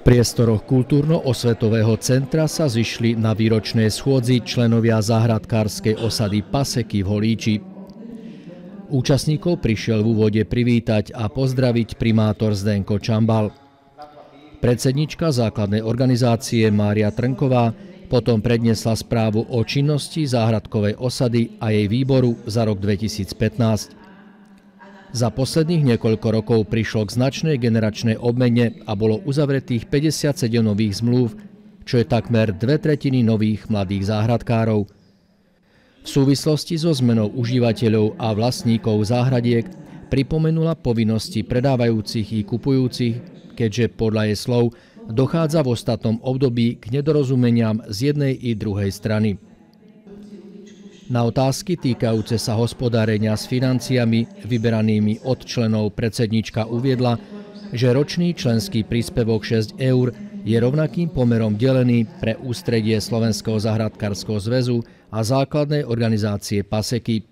priestoroch kultúrno-osvetového centra sa zišli na výročnej schôdzi členovia záhradkárskej osady Paseky v Holíči. Účastníkov prišiel v úvode privítať a pozdraviť primátor Zdenko Čambal. Predsednička základnej organizácie Mária Trnková potom predniesla správu o činnosti záhradkovej osady a jej výboru za rok 2015. Za posledných niekoľko rokov prišlo k značnej generačnej obmene a bolo uzavretých 57 nových zmluv, čo je takmer dve tretiny nových mladých záhradkárov. V súvislosti so zmenou užívateľov a vlastníkov záhradiek pripomenula povinnosti predávajúcich i kupujúcich, keďže podľa jej slov dochádza v ostatnom období k nedorozumeniam z jednej i druhej strany. Na otázky týkajúce sa hospodárenia s financiami vyberanými od členov predsednička uviedla, že ročný členský príspevok 6 eur je rovnakým pomerom delený pre ústredie Slovenského zahradkárskeho zväzu a základnej organizácie PASEKY.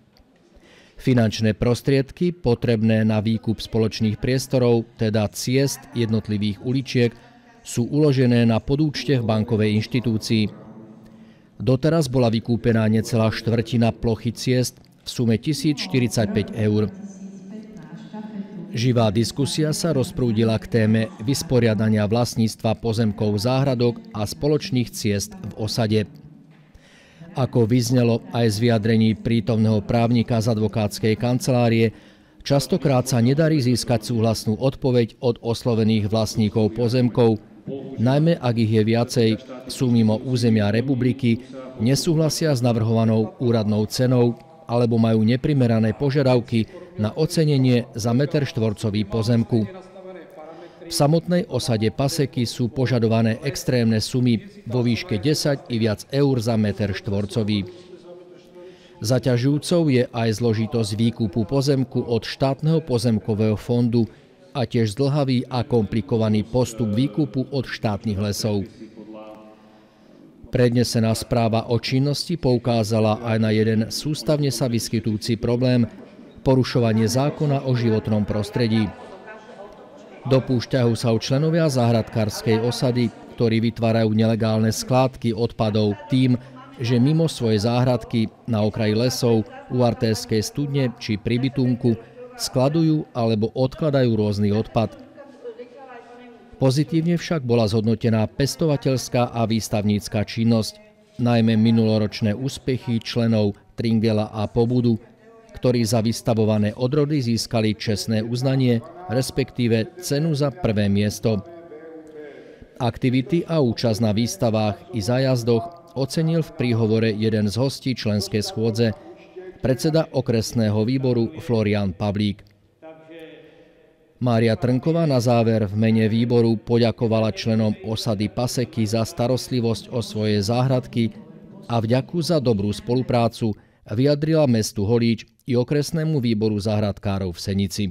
Finančné prostriedky potrebné na výkup spoločných priestorov, teda ciest jednotlivých uličiek, sú uložené na podúčte v bankovej inštitúcii. Doteraz bola vykúpená necelá štvrtina plochy ciest v sume 1045 eur. Živá diskusia sa rozprúdila k téme vysporiadania vlastníctva pozemkov záhradok a spoločných ciest v osade. Ako vyznelo aj z vyjadrení prítomného právnika z advokátskej kancelárie, častokrát sa nedarí získať súhlasnú odpoveď od oslovených vlastníkov pozemkov, najmä ak ich je viacej, sú mimo územia republiky, nesúhlasia s navrhovanou úradnou cenou alebo majú neprimerané požiadavky na ocenenie za meter štvorcový pozemku. V samotnej osade Paseky sú požadované extrémne sumy vo výške 10 i viac eur za meter štvorcový. Zaťažujúcou je aj zložitosť výkupu pozemku od štátneho pozemkového fondu, a tiež zdlhavý a komplikovaný postup výkupu od štátnych lesov. Prednesená správa o činnosti poukázala aj na jeden sústavne sa vyskytúci problém porušovanie zákona o životnom prostredí. Dopúšťajú sa u členovia záhradkárskej osady, ktorí vytvárajú nelegálne skládky odpadov tým, že mimo svojej záhradky na okraji lesov, u artéskej studne či pri bytunku skladujú alebo odkladajú rôzny odpad. Pozitívne však bola zhodnotená pestovateľská a výstavnícka činnosť, najmä minuloročné úspechy členov Tringela a Pobudu, ktorí za vystavované odrody získali čestné uznanie, respektíve cenu za prvé miesto. Aktivity a účasť na výstavách i zájazdoch ocenil v príhovore jeden z hostí členskej schôdze – predseda okresného výboru Florian Pavlík. Mária Trnková na záver v mene výboru poďakovala členom osady Paseky za starostlivosť o svoje záhradky a vďaku za dobrú spoluprácu vyjadrila mestu Holíč i okresnému výboru záhradkárov v Senici.